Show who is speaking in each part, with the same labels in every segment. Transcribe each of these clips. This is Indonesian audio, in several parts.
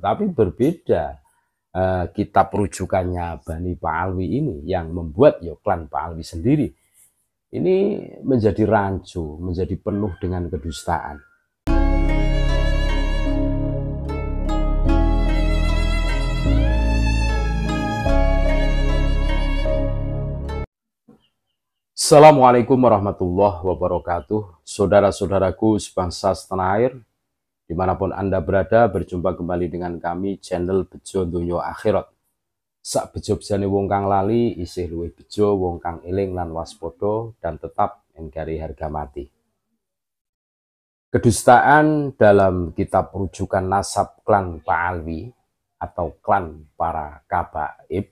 Speaker 1: Tapi berbeda eh, kitab rujukannya Bani Pa'alwi ini yang membuat ya klan Pa'alwi sendiri. Ini menjadi rancu, menjadi penuh dengan kedustaan. Assalamualaikum warahmatullahi wabarakatuh Saudara-saudaraku sebangsa setanah air Di mana pun Anda berada, berjumpa kembali dengan kami channel Bejo Dunyo Akhirat. Sak bejo bejane wong kang lali, isih luwih bejo wong kang eling lan waspodo dan tetap engkari harga mati. Kedustaan dalam kitab rujukan nasab klan Pa'alwi atau klan para kabaib,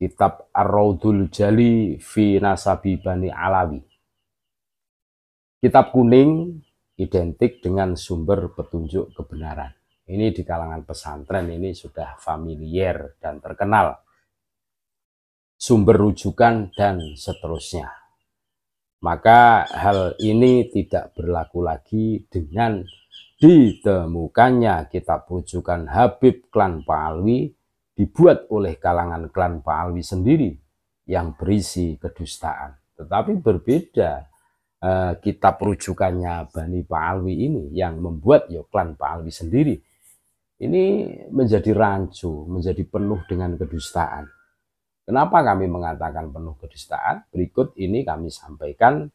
Speaker 1: kitab Ar-Raudul Jali fi Nasabi Bani Alawi. Kitab kuning identik dengan sumber petunjuk kebenaran. Ini di kalangan pesantren ini sudah familiar dan terkenal. Sumber rujukan dan seterusnya. Maka hal ini tidak berlaku lagi dengan ditemukannya kitab rujukan Habib Klan Pa'alwi dibuat oleh kalangan klan Pa'alwi sendiri yang berisi kedustaan. Tetapi berbeda uh, kitab rujukannya Bani Pa'alwi ini yang membuat ya klan Pa'alwi sendiri ini menjadi rancu, menjadi penuh dengan kedustaan. Kenapa kami mengatakan penuh kedustaan? Berikut ini kami sampaikan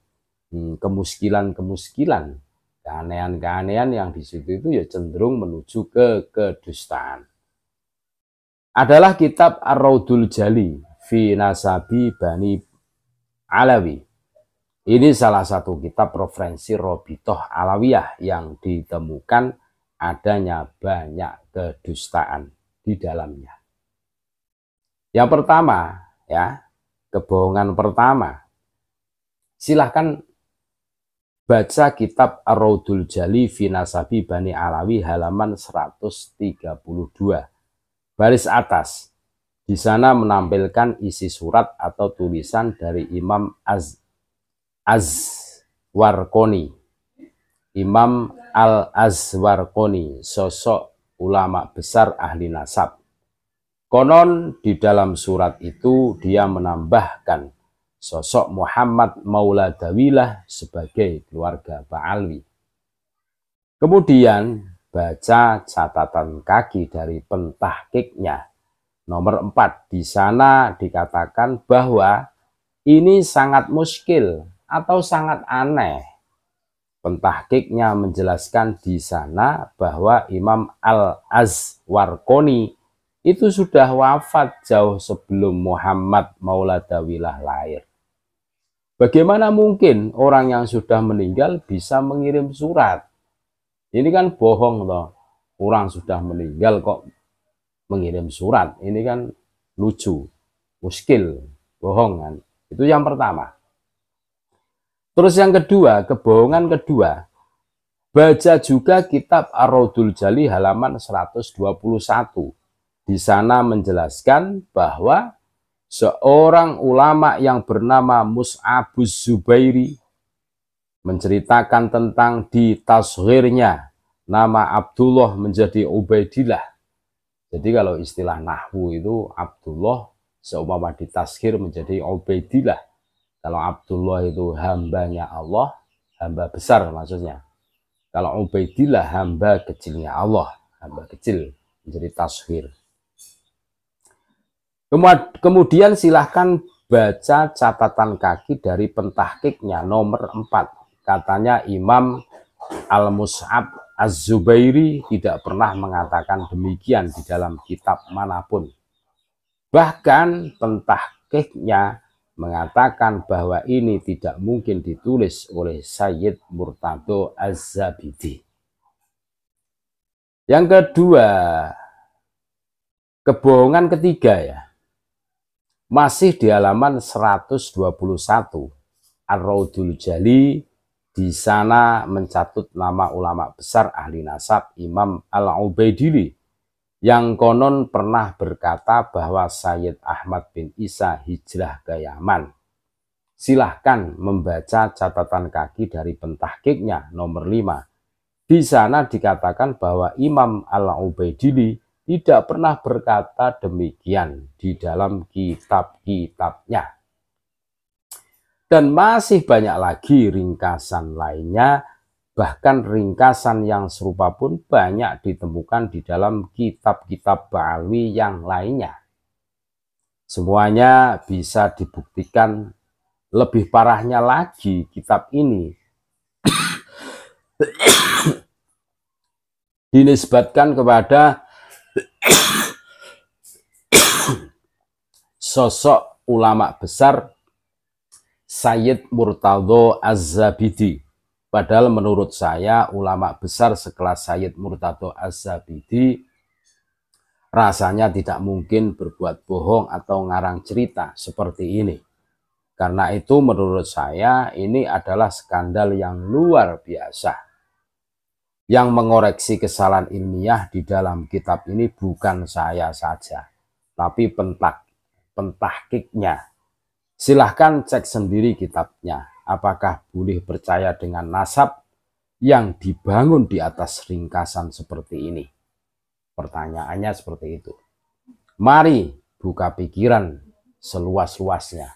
Speaker 1: hmm, kemuskilan-kemuskilan, keanehan-keanehan yang di situ itu ya cenderung menuju ke kedustaan. Adalah kitab Ar-Raudul Jali fi Nasabi Bani Alawi ini salah satu kitab referensi Robitoh Alawiyah yang ditemukan adanya banyak kedustaan di dalamnya. Yang pertama, ya, kebohongan pertama. Silahkan baca kitab Ar-Raudul Jali Finasabi Bani Alawi halaman 132. Baris atas. Di sana menampilkan isi surat atau tulisan dari Imam Az Azwarkoni Imam Al-Azwarkoni sosok ulama besar ahli nasab. Konon di dalam surat itu dia menambahkan sosok Muhammad Maula Dawilah sebagai keluarga Ba'alwi. Kemudian baca catatan kaki dari pentahkiknya nomor 4 di sana dikatakan bahwa ini sangat muskil atau sangat aneh. Pentahkiknya menjelaskan di sana bahwa Imam Al-Azwarkoni itu sudah wafat jauh sebelum Muhammad Mauladawilah lahir. Bagaimana mungkin orang yang sudah meninggal bisa mengirim surat? Ini kan bohong loh. Orang sudah meninggal kok mengirim surat. Ini kan lucu, muskil, bohong kan. Itu yang pertama. Terus yang kedua, kebohongan kedua, baca juga kitab Ar-Raudul Jali halaman 121. Di sana menjelaskan bahwa seorang ulama yang bernama Mus'abuz Zubairi menceritakan tentang di tasghirnya nama Abdullah menjadi Ubaidillah. Jadi kalau istilah nahwu itu Abdullah seumpama di tasghir menjadi Ubaidillah kalau Abdullah itu hambanya Allah, hamba besar maksudnya. Kalau Ubaidillah hamba kecilnya Allah, hamba kecil menjadi taswir. Kemudian silahkan baca catatan kaki dari pentahkiknya nomor 4. Katanya Imam Al-Mus'ab Az-Zubairi tidak pernah mengatakan demikian di dalam kitab mana pun. Bahkan pentahkiknya mengatakan bahwa ini tidak mungkin ditulis oleh Sayyid Murtado Az-Zabidi. Yang kedua, kebohongan ketiga ya. Masih di halaman 121 Ar-Raudul Jali di sana mencatut nama ulama besar ahli nasab Imam Al-Ubaidili yang konon pernah berkata bahwa Sayyid Ahmad bin Isa hijrah ke Yaman. Silahkan membaca catatan kaki dari pentahkiknya nomor 5. Di sana dikatakan bahwa Imam Al-Ubaidili tidak pernah berkata demikian di dalam kitab-kitabnya. Dan masih banyak lagi ringkasan lainnya, bahkan ringkasan yang serupa pun banyak ditemukan di dalam kitab-kitab Ba'alwi yang lainnya. Semuanya bisa dibuktikan lebih parahnya lagi kitab ini dinisbatkan kepada sosok ulama besar Sayyid Murtado Az-Zabidi. Padahal menurut saya ulama besar sekelas Sayyid Murtado Az-Zabidi rasanya tidak mungkin berbuat bohong atau ngarang cerita seperti ini. Karena itu menurut saya ini adalah skandal yang luar biasa yang mengoreksi kesalahan ilmiah di dalam kitab ini bukan saya saja, tapi pentak, pentahkiknya. Silahkan cek sendiri kitabnya, apakah boleh percaya dengan nasab yang dibangun di atas ringkasan seperti ini. Pertanyaannya seperti itu. Mari buka pikiran seluas-luasnya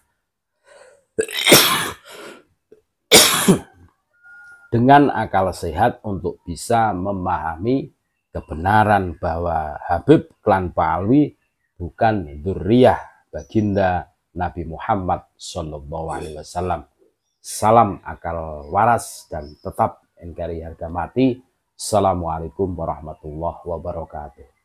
Speaker 1: dengan akal sehat untuk bisa memahami kebenaran bahwa Habib klan Palwi bukan duriyah baginda Nabi Muhammad Shallallahu Alaihi Wasallam. Salam akal waras dan tetap NKRI harga mati. Assalamualaikum warahmatullahi wabarakatuh.